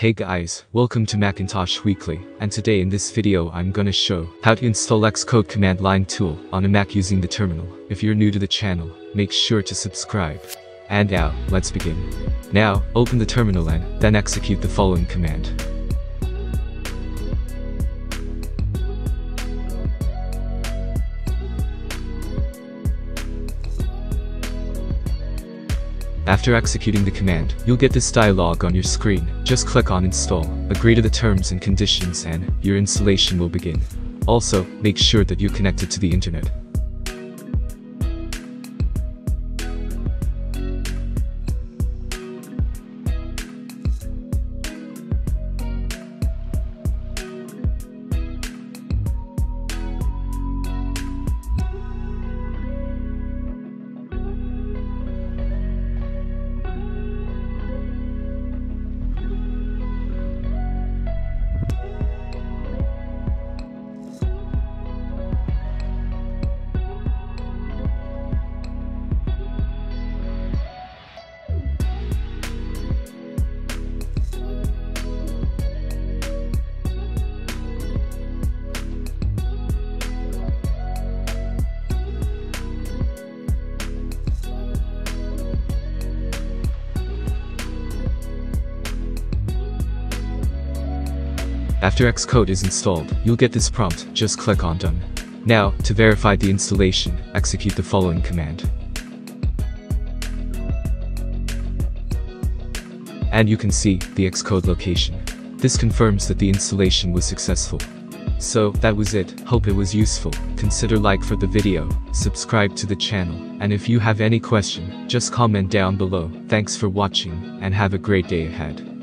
Hey guys, welcome to Macintosh Weekly, and today in this video I'm gonna show how to install Xcode command line tool on a Mac using the terminal. If you're new to the channel, make sure to subscribe. And now, let's begin. Now, open the terminal and then execute the following command. After executing the command, you'll get this dialog on your screen. Just click on install, agree to the terms and conditions and your installation will begin. Also, make sure that you're connected to the internet. After Xcode is installed, you'll get this prompt, just click on Done. Now, to verify the installation, execute the following command. And you can see the Xcode location. This confirms that the installation was successful. So, that was it, hope it was useful, consider like for the video, subscribe to the channel, and if you have any question, just comment down below, thanks for watching, and have a great day ahead.